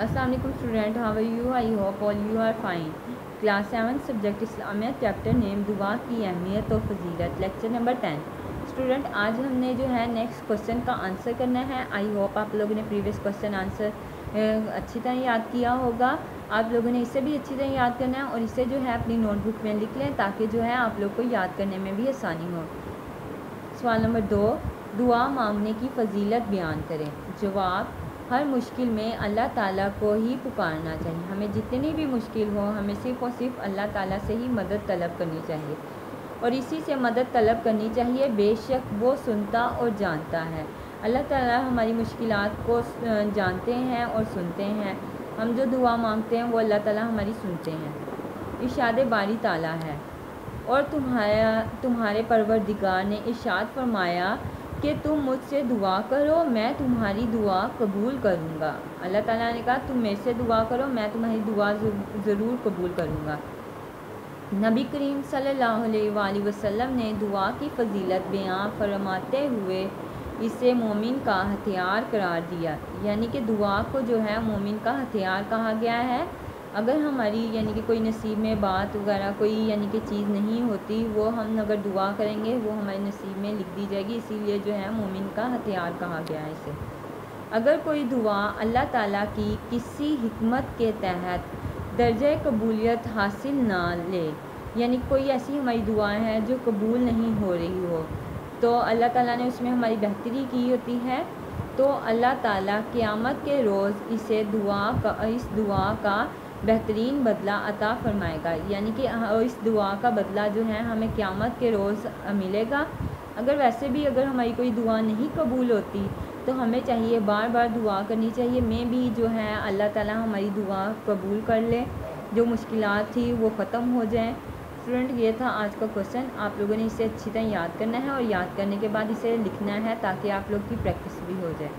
वालेकुम student how you I hope all you are fine class seven subject Islamia chapter name दुआ की अहमियत और फजीलत लेक्चर नंबर टेन स्टूडेंट आज हमने जो है नेक्स्ट क्वेश्चन का आंसर करना है आई होप आप लोगों ने प्रीवियस क्वेश्चन आंसर अच्छी तरह याद किया होगा आप लोगों ने इसे भी अच्छी तरह याद करना है और इसे जो है अपनी नोटबुक में लिख लें ताकि जो है आप लोग को याद करने में भी आसानी हो सवाल नंबर दो दुआ मांगने की फजीलत बयान करें जवाब हर मुश्किल में अल्लाह ताला को ही पुकारना चाहिए। हमें जितनी भी मुश्किल हो, हमें सिर्फ़ और सिर्फ़ अल्लाह ताला से ही मदद तलब करनी चाहिए। और इसी से मदद तलब करनी चाहिए, बेशक वो सुनता और जानता है। अल्लाह ताला हमारी मुश्किलात को जानते हैं और सुनते हैं। हम जो दुआ मांगते हैं, वो अल्लाह ताला हमारी सुनते हैं। इशाद बारी ताला है। और तुम्हारा, तुम्हारे परवरदिगार ने इशाद फरमाया कि तुम मुझसे दुआ करो, मैं तुम्हारी दुआ कबूल करूँगा। अल्लाह ताला ने कहा, तुम मेरे से दुआ करो, मैं तुम्हारी दुआ ज़रूर कबूल करूँगा। नबी करीम सल्लल्लाहु अलैहि वसल्लम ने दुआ की फजीलत बयां फरमाते हुए इसे मोमिन का हथियार करार दिया। यानी कि दुआ को जो है मोमिन का हथियार कहा गया है। अगर हमारी यानी कि कोई नसीब में बात वगैरह कोई यानी कि चीज़ नहीं होती, वो हम अगर दुआ करेंगे, वो हमारे नसीब में लिख दी जाएगी। इसीलिए जो है मोमिन का हथियार कहा गया है इसे। अगर कोई दुआ अल्लाह ताला की किसी हमत के तहत दर्ज कबूलियत हासिल ना ले, यानी कोई ऐसी हमारी दुआ है जो कबूल नहीं हो रही हो तो अल्लाह ताला ने उसमें हमारी बेहतरी की होती है तो अल्लाह ताला क़यामत के रोज़ इसे दुआ का, इस दुआ का बेहतरीन बदला अता फ़रमाएगा। यानी कि इस दुआ का बदला जो है, हमें क़्यामत के रोज़ मिलेगा। अगर वैसे भी अगर हमारी कोई दुआ नहीं कबूल होती तो हमें चाहिए बार बार दुआ करनी चाहिए। मैं भी जो है, अल्लाह ताला हमारी दुआ कबूल कर ले। जो मुश्किल थी, वो ख़त्म हो जाए। स्टूडेंट, ये था आज का क्वेश्चन। आप लोगों ने इसे अच्छी तरह याद करना है और याद करने के बाद इसे लिखना है ताकि आप लोग की प्रैक्टिस भी हो जाए।